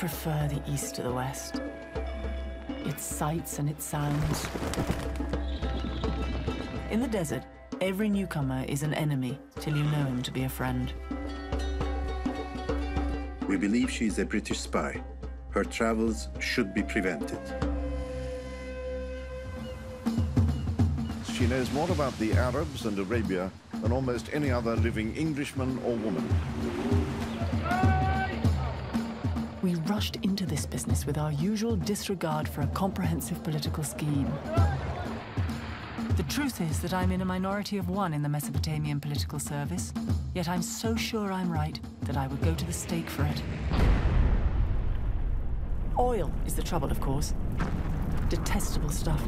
I prefer the East to the West. Its sights and its sounds. In the desert, every newcomer is an enemy till you know him to be a friend. We believe she is a British spy. Her travels should be prevented. She knows more about the Arabs and Arabia than almost any other living Englishman or woman. Rushed into this business with our usual disregard for a comprehensive political scheme. The truth is that I'm in a minority of one in the Mesopotamian political service, yet I'm so sure I'm right that I would go to the stake for it. Oil is the trouble, of course. Detestable stuff.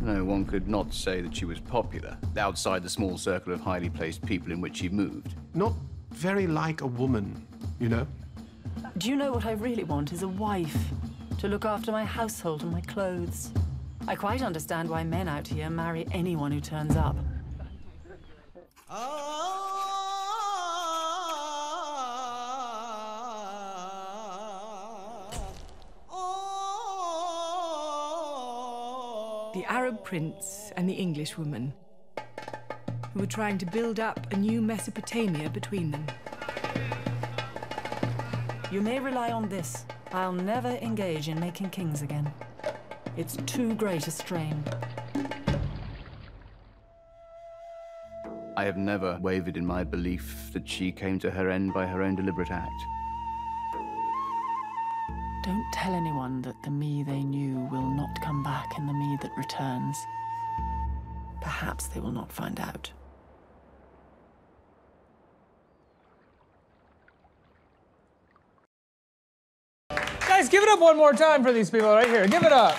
No one could not say that she was popular outside the small circle of highly placed people in which she moved. Not very like a woman, you know? Do you know what I really want is a wife to look after my household and my clothes. I quite understand why men out here marry anyone who turns up. The Arab prince and the English woman, who were trying to build up a new Mesopotamia between them. You may rely on this. I'll never engage in making kings again. It's too great a strain. I have never wavered in my belief that she came to her end by her own deliberate act. Don't tell anyone that the me they knew will not come back in the me that returns. Perhaps they will not find out. Guys, give it up one more time for these people right here. Give it up.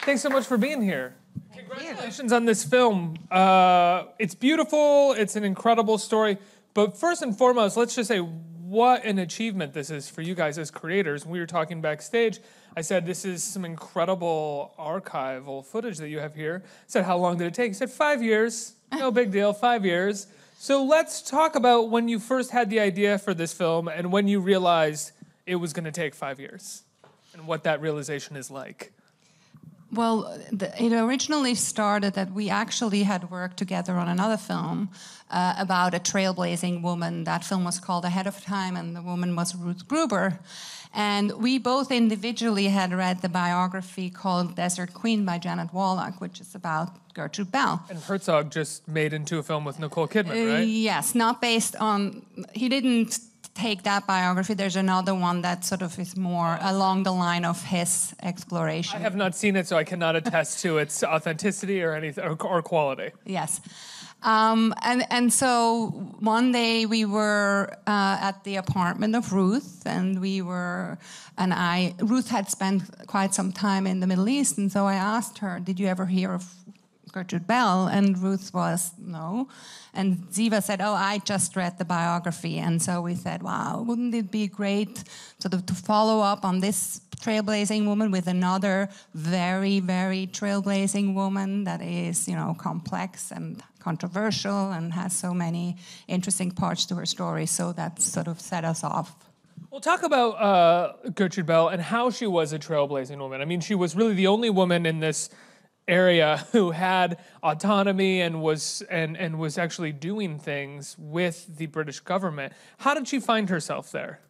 Thanks so much for being here. Congratulations on this film. Uh, it's beautiful, it's an incredible story. But first and foremost, let's just say what an achievement this is for you guys as creators. We were talking backstage. I said, This is some incredible archival footage that you have here. I said, How long did it take? He said, Five years. No big deal, five years. So let's talk about when you first had the idea for this film and when you realized it was going to take five years and what that realization is like. Well, the, it originally started that we actually had worked together on another film uh, about a trailblazing woman. That film was called Ahead of Time, and the woman was Ruth Gruber. And we both individually had read the biography called Desert Queen by Janet Wallach, which is about Gertrude Bell. And Herzog just made into a film with Nicole Kidman, Uh, right? yes, not based on, he didn't take that biography. There's another one that sort of is more along the line of his exploration. I have not seen it, so I cannot attest to its authenticity or anything or, or quality. Yes. Um, and, and so one day we were uh, at the apartment of Ruth, and we were, and I, Ruth had spent quite some time in the Middle East, and so I asked her, Did you ever hear of Gertrude Bell? And Ruth was, No. And Zeva said, Oh, I just read the biography. And so we said, Wow, wouldn't it be great sort of to follow up on this trailblazing woman with another very, very trailblazing woman that is, you know, complex and controversial and has so many interesting parts to her story. So that sort of set us off. We'll talk about uh, Gertrude Bell and how she was a trailblazing woman. I mean, she was really the only woman in this area who had autonomy and was and and was actually doing things with the British government. How did she find herself there?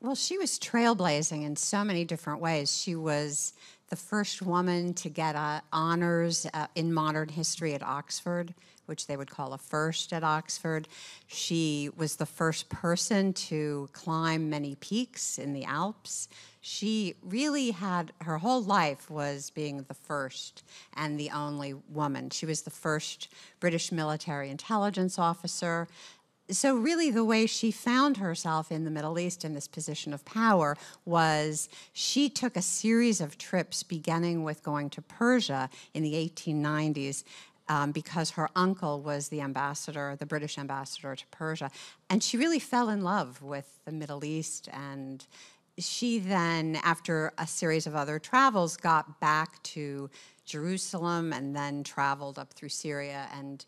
Well, she was trailblazing in so many different ways. She was the first woman to get uh, honors uh, in modern history at Oxford, which they would call a first at Oxford. She was the first person to climb many peaks in the Alps. She really had her whole life was being the first and the only woman. She was the first British military intelligence officer so really the way she found herself in the middle east in this position of power was she took a series of trips beginning with going to persia in the 1890s um, because her uncle was the ambassador the british ambassador to persia. And she really fell in love with the middle east. And she then after a series of other travels got back to jerusalem and then traveled up through syria. And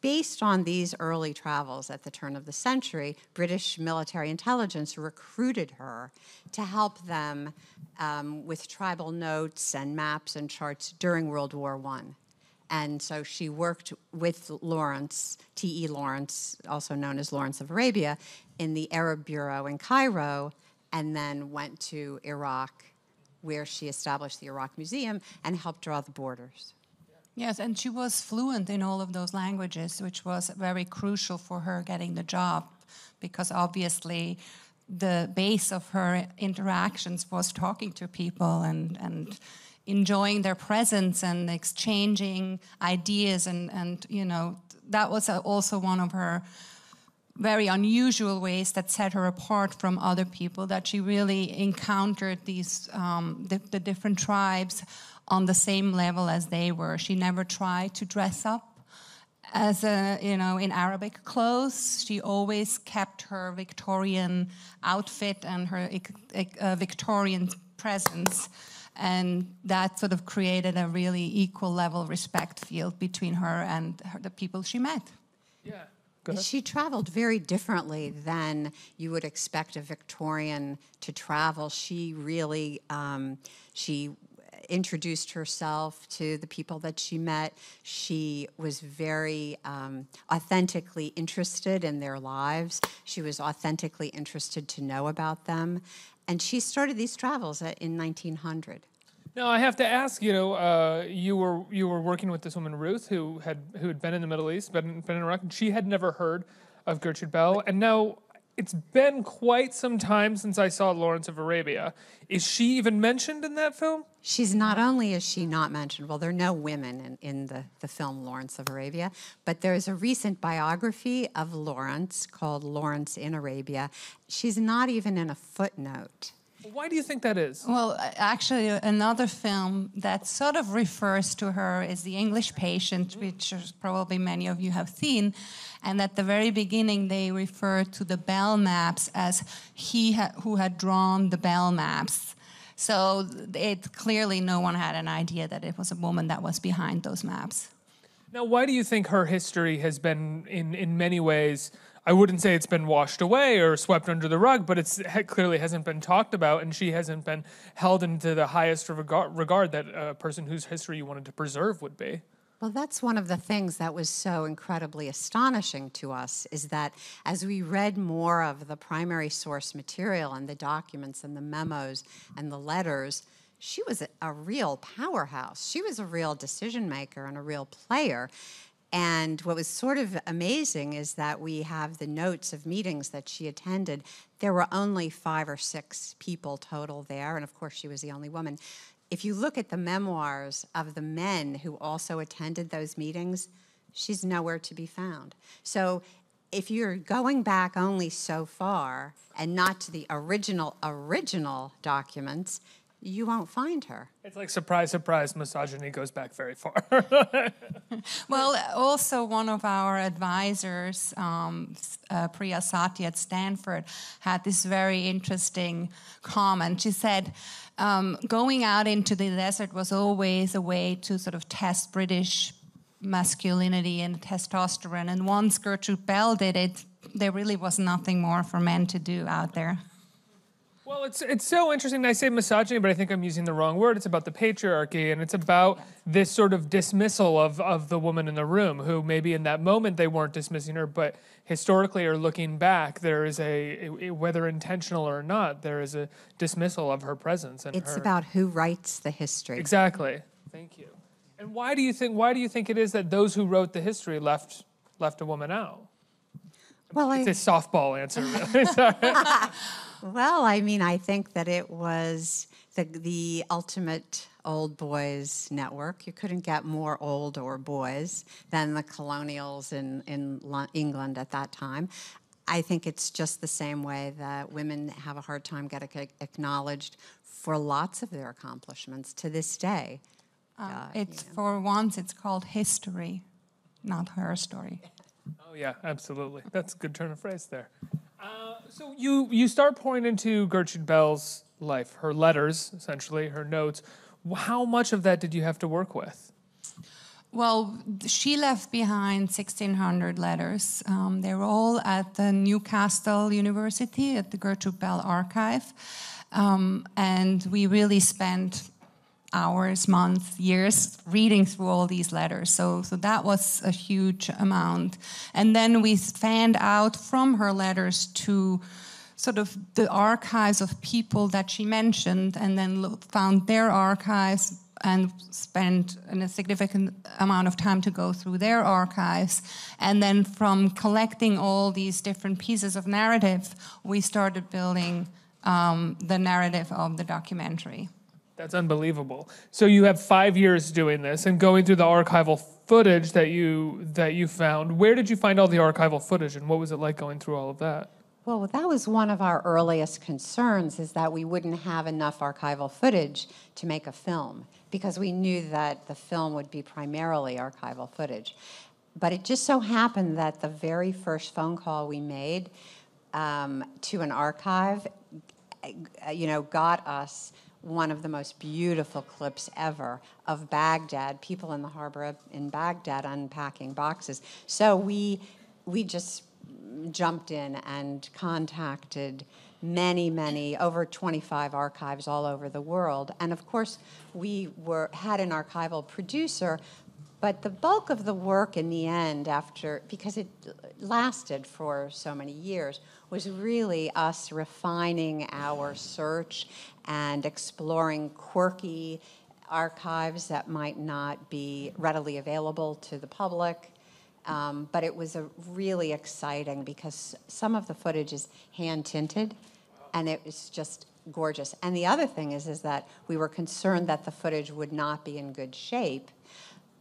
based on these early travels at the turn of the century, British military intelligence recruited her to help them um, with tribal notes and maps and charts during World War I. And so she worked with Lawrence, T.E. Lawrence, also known as Lawrence of Arabia, in the Arab Bureau in Cairo, and then went to Iraq, where she established the Iraq Museum and helped draw the borders. Yes, and she was fluent in all of those languages, which was very crucial for her getting the job, because obviously the base of her interactions was talking to people and, and enjoying their presence and exchanging ideas and, and you know that was also one of her very unusual ways that set her apart from other people that she really encountered these um, the, the different tribes on the same level as they were. She never tried to dress up as a you know in arabic clothes. She always kept her victorian outfit and her uh, victorian presence and that sort of created a really equal level respect field between her and her, the people she met. Yeah. She traveled very differently than you would expect a Victorian to travel. She really, um, she introduced herself to the people that she met. She was very um, authentically interested in their lives. She was authentically interested to know about them. And she started these travels in 1900. Now I have to ask. You know, uh, you were you were working with this woman Ruth, who had who had been in the Middle East, been been in Iraq. And she had never heard of Gertrude Bell, and now it's been quite some time since I saw Lawrence of Arabia. Is she even mentioned in that film? She's not only is she not mentioned, well, there are no women in, in the, the film Lawrence of Arabia, but there's a recent biography of Lawrence called Lawrence in Arabia. She's not even in a footnote. Why do you think that is? Well, actually, another film that sort of refers to her is The English Patient, which probably many of you have seen. And at the very beginning, they refer to the Bell maps as he ha- who had drawn the Bell maps. So it clearly no one had an idea that it was a woman that was behind those maps. Now, why do you think her history has been, in, in many ways, I wouldn't say it's been washed away or swept under the rug, but it's, it clearly hasn't been talked about, and she hasn't been held into the highest regard, regard that a person whose history you wanted to preserve would be. Well, that's one of the things that was so incredibly astonishing to us is that as we read more of the primary source material and the documents and the memos and the letters, she was a real powerhouse. She was a real decision maker and a real player. And what was sort of amazing is that we have the notes of meetings that she attended. There were only five or six people total there, and of course, she was the only woman. If you look at the memoirs of the men who also attended those meetings, she's nowhere to be found. So if you're going back only so far and not to the original, original documents, you won't find her. It's like surprise, surprise, misogyny goes back very far. well, also one of our advisors, um, uh, Priya Satia at Stanford, had this very interesting comment. She said, um, going out into the desert was always a way to sort of test British masculinity and testosterone. And once Gertrude Bell did it, there really was nothing more for men to do out there. Well, it's it's so interesting. I say misogyny, but I think I'm using the wrong word. It's about the patriarchy, and it's about this sort of dismissal of of the woman in the room, who maybe in that moment they weren't dismissing her, but historically or looking back, there is a, whether intentional or not, there is a dismissal of her presence. And it's her. about who writes the history. Exactly. Thank you. And why do you think why do you think it is that those who wrote the history left left a woman out? Well, it's I, a softball answer. Really. Well, I mean, I think that it was the, the ultimate old boys network. You couldn't get more old or boys than the colonials in, in England at that time. I think it's just the same way that women have a hard time getting acknowledged for lots of their accomplishments to this day. Uh, uh, it's you know. for once it's called history, not her story. Oh yeah, absolutely. That's a good turn of phrase there. Uh, so you you start pouring into Gertrude Bell's life, her letters, essentially, her notes. How much of that did you have to work with? Well, she left behind 1,600 letters. Um, they're all at the Newcastle University at the Gertrude Bell Archive. Um, and we really spent hours, months, years reading through all these letters. So, so that was a huge amount. And then we fanned out from her letters to sort of the archives of people that she mentioned and then found their archives and spent a significant amount of time to go through their archives. And then from collecting all these different pieces of narrative, we started building um, the narrative of the documentary. That's unbelievable. So you have five years doing this and going through the archival footage that you that you found. Where did you find all the archival footage, and what was it like going through all of that? Well, that was one of our earliest concerns is that we wouldn't have enough archival footage to make a film because we knew that the film would be primarily archival footage. But it just so happened that the very first phone call we made um, to an archive, uh, you know, got us one of the most beautiful clips ever of Baghdad, people in the harbor in Baghdad unpacking boxes. So we we just jumped in and contacted many, many, over 25 archives all over the world. And of course, we were had an archival producer, but the bulk of the work in the end, after because it lasted for so many years, was really us refining our search and exploring quirky archives that might not be readily available to the public um, but it was a really exciting because some of the footage is hand tinted, and it was just gorgeous. And the other thing is, is that we were concerned that the footage would not be in good shape,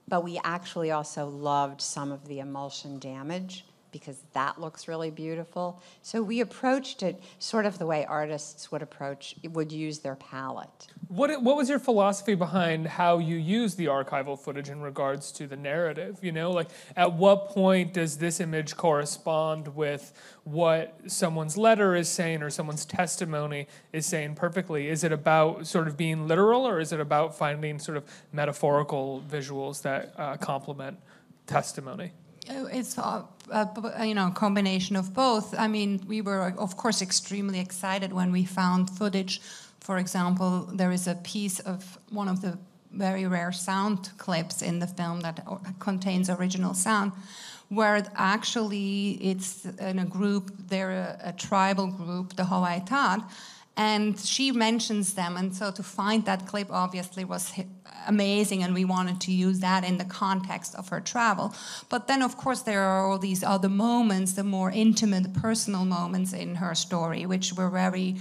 but we actually also loved some of the emulsion damage because that looks really beautiful. So we approached it sort of the way artists would approach would use their palette. What what was your philosophy behind how you use the archival footage in regards to the narrative? You know, like at what point does this image correspond with what someone's letter is saying or someone's testimony is saying perfectly? Is it about sort of being literal or is it about finding sort of metaphorical visuals that uh, complement testimony? Oh, it's uh, uh, a, a, you know combination of both. I mean, we were of course extremely excited when we found footage. For example, there is a piece of one of the very rare sound clips in the film that contains original sound, where actually it's in a group. They're a, a tribal group, the Howeitat and she mentions them. And so to find that clip obviously was amazing and we wanted to use that in the context of her travel. But then of course there are all these other moments the more intimate personal moments in her story which were very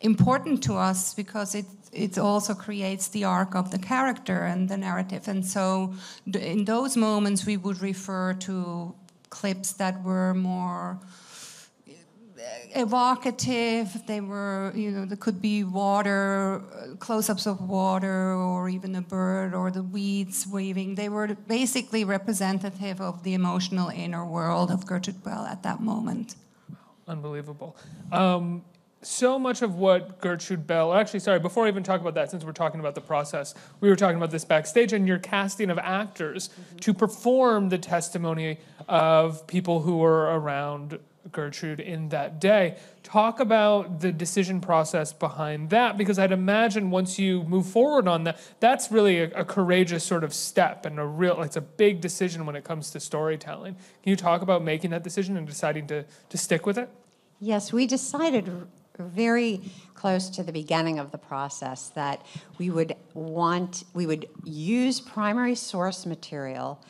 important to us because it it also creates the arc of the character and the narrative. And so in those moments we would refer to clips that were more evocative. They were, you know, there could be water, close-ups of water, or even a bird or the weeds waving. They were basically representative of the emotional inner world of Gertrude Bell at that moment. Unbelievable. Um, so much of what Gertrude Bell, actually, sorry, before I even talk about that, since we're talking about the process, we were talking about this backstage and your casting of actors mm-hmm. to perform the testimony of people who were around Gertrude in that day. Talk about the decision process behind that, because I'd imagine once you move forward on that, that's really a, a, courageous sort of step and a real, it's a big decision when it comes to storytelling. Can you talk about making that decision and deciding to, to stick with it? Yes, we decided very close to the beginning of the process that we would want, we would use primary source material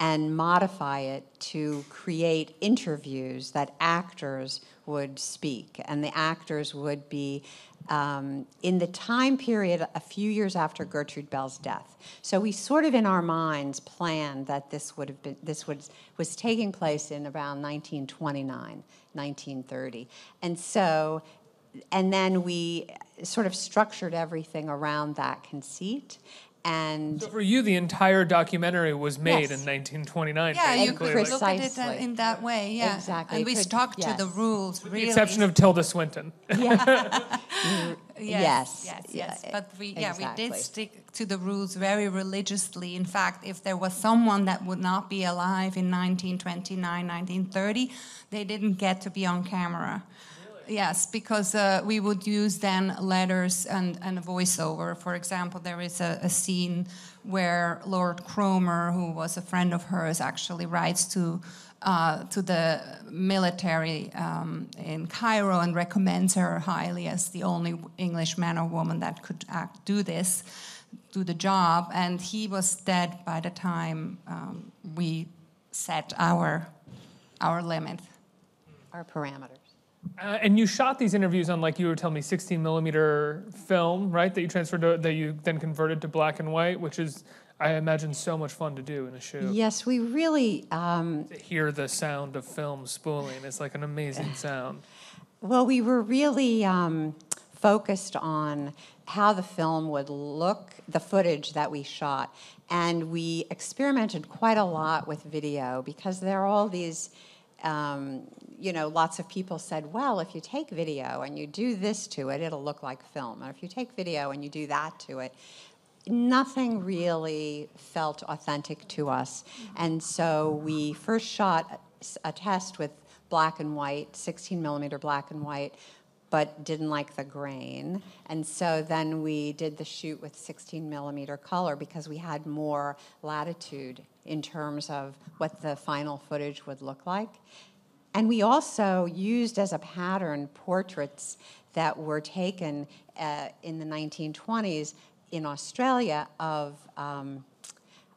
and modify it to create interviews that actors would speak. And the actors would be um, in the time period a few years after Gertrude Bell's death. So we sort of in our minds planned that this would have been this was was taking place in around 1929, 1930. And so and then we sort of structured everything around that conceit and so for you, the entire documentary was made yes. in 1929. Yeah, you could look at it in that way. Yeah, exactly. And we could, stuck yes. to the rules. With the exception of Tilda Swinton. Yeah. Yes, yes, yeah, yes. But we, yeah, we did stick to the rules very religiously. In fact, if there was someone that would not be alive in 1929, 1930, they didn't get to be on camera. Yes, because uh, we would use then letters and, and a voiceover. For example, there is a, a scene where Lord Cromer, who was a friend of hers, actually writes to uh, to the military um, in Cairo and recommends her highly as the only English man or woman that could act, do this, do the job. And he was dead by the time um, we set our our limit. Our parameters. Uh, and you shot these interviews on, like you were telling me, 16 millimeter film, right? That you transferred to, that you then converted to black and white, which is, I imagine, so much fun to do in a shoot. Yes, we really. Um, To hear the sound of film spooling, it's like an amazing sound. Well, we were really um, focused on how the film would look, the footage that we shot. And we experimented quite a lot with video because there are all these, um, you know, lots of people said, well, if you take video and you do this to it, it'll look like film. And if you take video and you do that to it, nothing really felt authentic to us. And so we first shot a test with black and white, 16 millimeter black and white, but didn't like the grain. And so then we did the shoot with 16 millimeter color because we had more latitude in terms of what the final footage would look like. And we also used as a pattern portraits that were taken uh, in the 1920s in Australia of, um,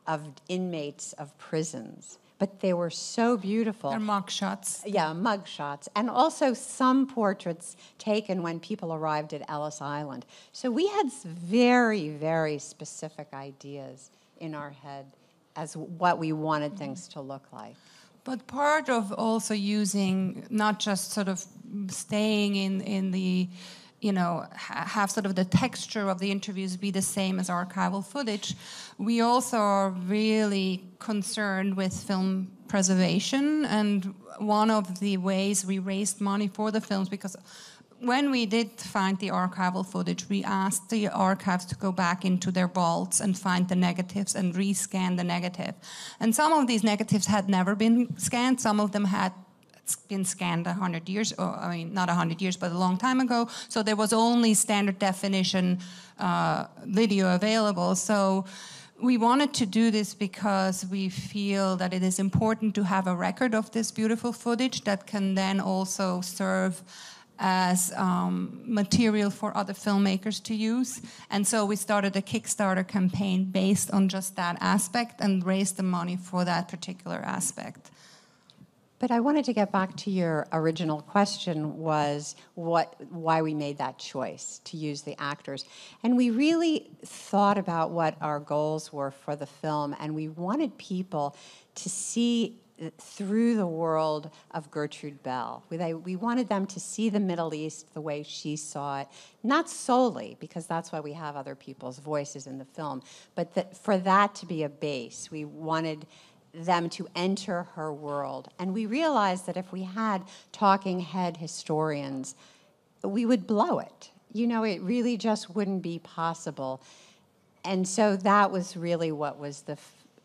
of inmates of prisons. But they were so beautiful. They're mug shots. Yeah, mug shots. And also some portraits taken when people arrived at Ellis Island. So we had very, very specific ideas in our head as what we wanted mm-hmm. things to look like. But part of also using not just sort of staying in in the you know ha- have sort of the texture of the interviews be the same as archival footage we also are really concerned with film preservation and one of the ways we raised money for the films because when we did find the archival footage, we asked the archives to go back into their vaults and find the negatives and rescan the negative. And some of these negatives had never been scanned, some of them had been scanned 100 years, or I mean, not 100 years, but a long time ago. So there was only standard definition uh, video available. So we wanted to do this because we feel that it is important to have a record of this beautiful footage that can then also serve as um, material for other filmmakers to use. And so we started a Kickstarter campaign based on just that aspect and raised the money for that particular aspect. But I wanted to get back to your original question was what why we made that choice to use the actors. And we really thought about what our goals were for the film and we wanted people to see through the world of Gertrude Bell. We, they, we wanted them to see the Middle East the way she saw it, not solely, because that's why we have other people's voices in the film, but that for that to be a base. We wanted them to enter her world. And we realized that if we had talking head historians, we would blow it. You know, it really just wouldn't be possible. And so that was really what was the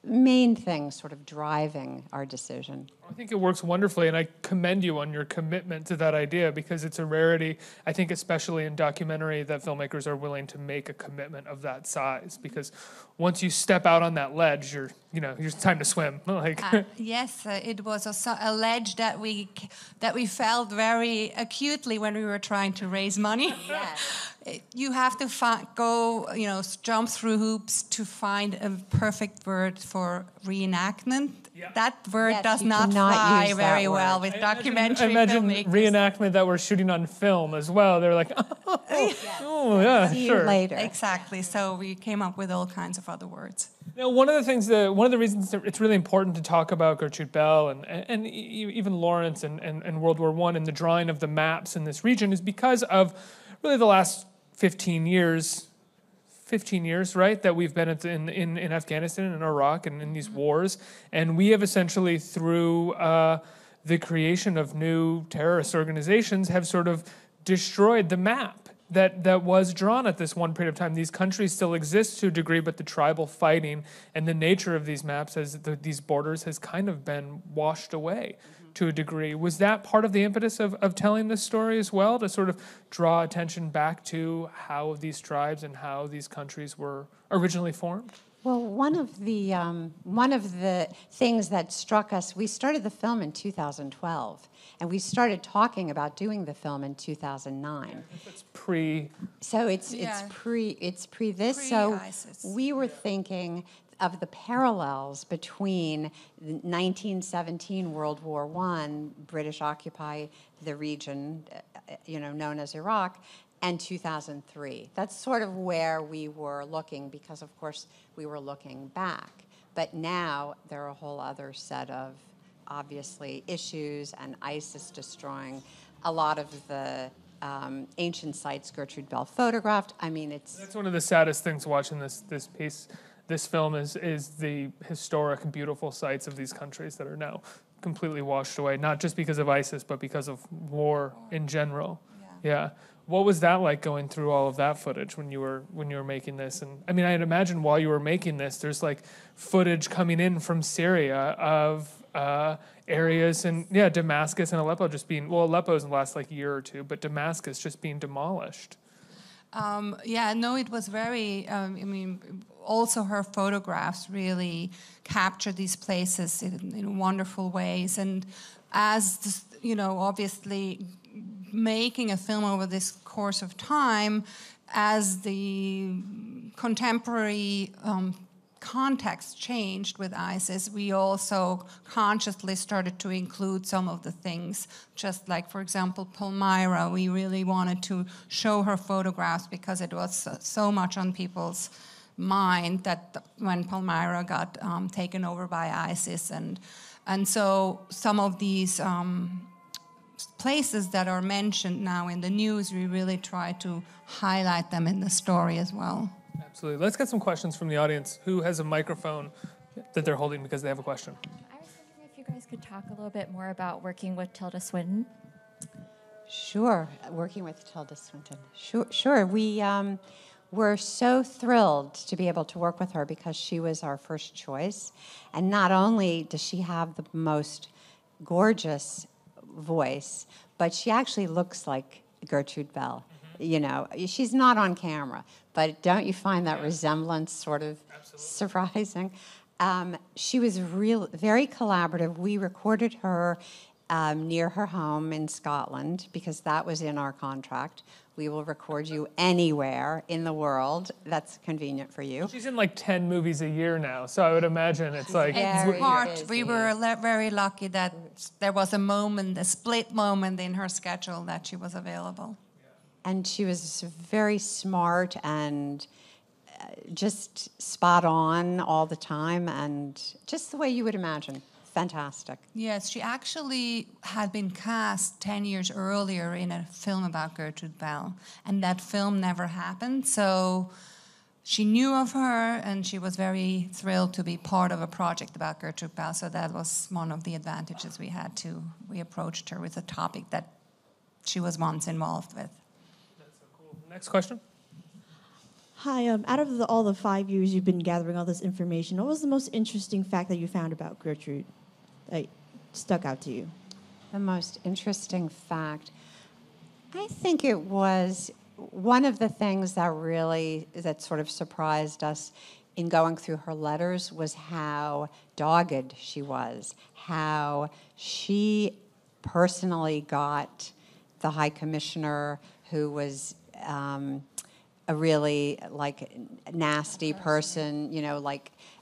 main thing sort of driving our decision. I think it works wonderfully, and I commend you on your commitment to that idea because it's a rarity. I think, especially in documentary, that filmmakers are willing to make a commitment of that size. Because once you step out on that ledge, you're, you know, it's time to swim. Like, Uh, yes, uh, it was a, a ledge that we that we felt very acutely when we were trying to raise money. It- you have to fi- go, you know, jump through hoops to find a perfect word for reenactment. That word Yes, does you not cannot fly very that well with I imagine- documentary I imagine filmmakers. reenactment that we're shooting on film as well. They're like, oh, oh yeah, See sure. you later. Exactly. So we came up with all kinds of other words. Now, one of the things that one of the reasons that it's really important to talk about Gertrude Bell and and, and e- even Lawrence and, and, and World War One and the drawing of the maps in this region is because of really the last 15 years 15 years, right, that we've been in, in, in Afghanistan and Iraq and in these wars. And we have essentially, through uh, the creation of new terrorist organizations, have sort of destroyed the map that that was drawn at this one period of time. These countries still exist to a degree, but the tribal fighting and the nature of these maps as the, these borders has kind of been washed away to a degree. Was that part of the impetus of, of telling this story as well, to sort of draw attention back to how these tribes and how these countries were originally formed? Well, one of the um, one of the things that struck us, we started the film in 2012, and we started talking about doing the film in 2009. It's pre. So it's Yeah. it's pre it's pre this. so Pre-ISIS. we were thinking of the parallels between 1917 World War One, British occupy the region, uh, you know, known as Iraq, and 2003. That's sort of where we were looking because, of course, we were looking back. But now there are a whole other set of obviously issues and ISIS destroying a lot of the um, ancient sites Gertrude Bell photographed. I mean, it's That's one of the saddest things watching this this piece, this film is is the historic, beautiful sites of these countries that are now completely washed away, not just because of ISIS, but because of war in general. Yeah. What was that like going through all of that footage when you were when you were making this? And I mean, I'd imagine while you were making this, there's like footage coming in from Syria of uh, areas and yeah, Damascus and Aleppo just being well, Aleppo's in the last like year or two, but Damascus just being demolished. Um, yeah, no, it was very. Um, I mean, also her photographs really capture these places in, in wonderful ways. And as this, you know, obviously making a film over this course of time, as the contemporary um, context changed with ISIS, we also consciously started to include some of the things, just like, for example, Palmyra. We really wanted to show her photographs because it was so- so much on people's mind that when Palmyra got um, taken over by ISIS, and and so some of these. Um, places that are mentioned now in the news, we really try to highlight them in the story as well. Absolutely. Let's get some questions from the audience. Who has a microphone that they're holding because they have a question? I was wondering if you guys could talk a little bit more about working with Tilda Swinton. Sure, working with Tilda Swinton. Sure, sure. We um, were so thrilled to be able to work with her because she was our first choice, and not only does she have the most gorgeous voice, but she actually looks like Gertrude Bell. You know, she's not on camera, but don't you find that resemblance sort of surprising? Um, she was real, very collaborative. We recorded her um, near her home in Scotland because that was in our contract. We will record you anywhere in the world that's convenient for you. She's in like 10 movies a year now, so I would imagine it's like. very part, busy. we were le- very lucky that there was a moment, a split moment in her schedule that she was available. and she was very smart and uh, just spot on all the time and just the way you would imagine fantastic Yes, she actually had been cast 10 years earlier in a film about Gertrude Bell, and that film never happened. So she knew of her, and she was very thrilled to be part of a project about Gertrude Bell. So that was one of the advantages we had to. We approached her with a topic that she was once involved with. That's so cool. Next question. Hi, um, out of the, all the five years you've been gathering all this information, what was the most interesting fact that you found about Gertrude that stuck out to you? the most interesting fact i think it was one of the things that really that sort of surprised us in going through her letters was how dogged she was how she personally got the high commissioner who was um, a really like nasty person, you know, like uh,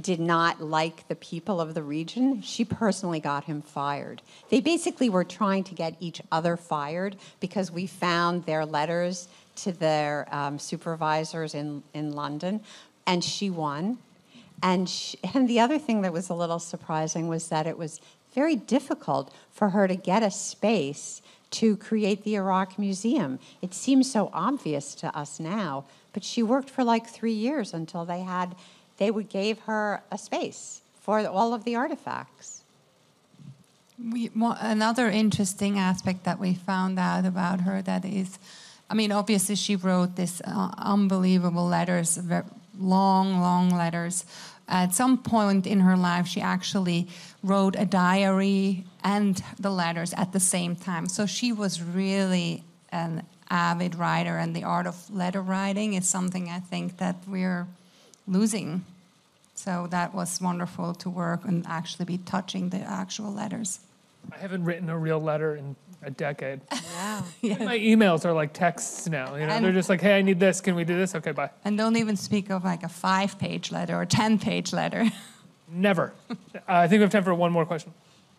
did not like the people of the region. She personally got him fired. They basically were trying to get each other fired because we found their letters to their um, supervisors in, in London, and she won. And, sh and the other thing that was a little surprising was that it was very difficult for her to get a space to create the Iraq Museum. It seems so obvious to us now, but she worked for like three years until they had, they would gave her a space for all of the artifacts. We, another interesting aspect that we found out about her that is I mean, obviously, she wrote this uh, unbelievable letters, long, long letters. At some point in her life, she actually wrote a diary and the letters at the same time. So she was really an avid writer, and the art of letter writing is something I think that we're losing. So that was wonderful to work and actually be touching the actual letters. I haven't written a real letter in a decade. Wow. My emails are like texts now. You know, And- they're just like, "Hey, I need this. Can we do this? Okay, bye." And don't even speak of like a five page letter or 10 page letter. Never. uh, I think we have time for one more question.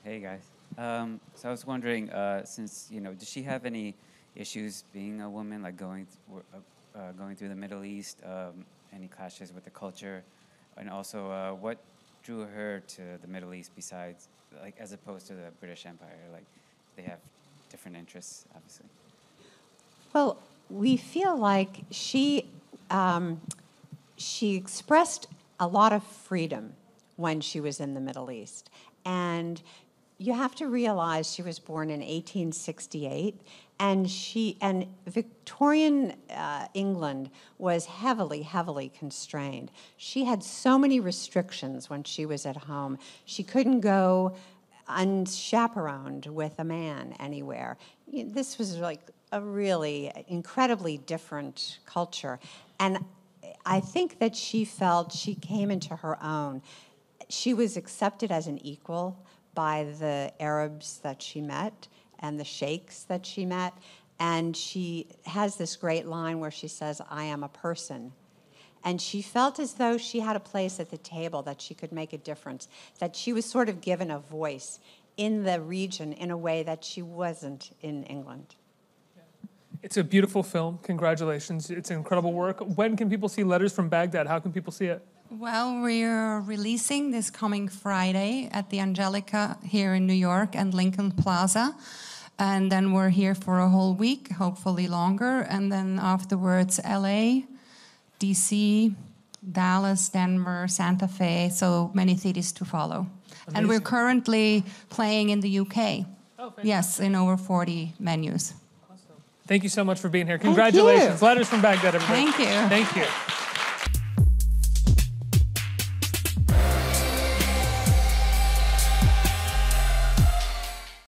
Hey guys. Um, so I was wondering, uh, since you know, does she have any issues being a woman, like going th- uh, uh, going through the Middle East? Um, any clashes with the culture, and also uh, what drew her to the Middle East besides, like, as opposed to the British Empire? Like, they have different interests, obviously. Well, we feel like she um, she expressed a lot of freedom when she was in the Middle East, and you have to realize she was born in 1868, and she and Victorian uh, England was heavily, heavily constrained. She had so many restrictions when she was at home. She couldn't go unchaperoned with a man anywhere. This was like a really incredibly different culture. And I think that she felt she came into her own. She was accepted as an equal by the Arabs that she met and the sheikhs that she met. And she has this great line where she says, I am a person. And she felt as though she had a place at the table, that she could make a difference, that she was sort of given a voice in the region in a way that she wasn't in England. It's a beautiful film. Congratulations. It's incredible work. When can people see Letters from Baghdad? How can people see it? Well, we're releasing this coming Friday at the Angelika here in New York and Lincoln Plaza. And then we're here for a whole week, hopefully longer. And then afterwards, LA, DC, Dallas, Denver, Santa Fe. So many cities to follow. And we're currently playing in the UK. Oh, yes, in over 40 menus. Thank you so much for being here. Congratulations. Letters from Baghdad, everybody. Thank you. Thank you.